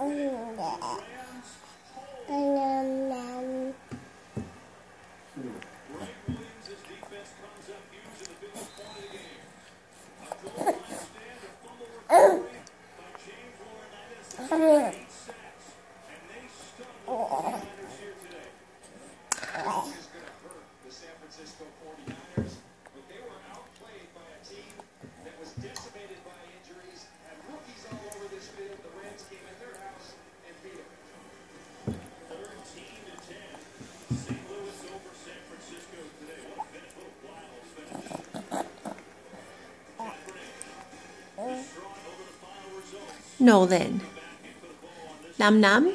Oh, yeah. Nolan. Nam Nam?